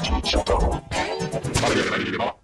to each other.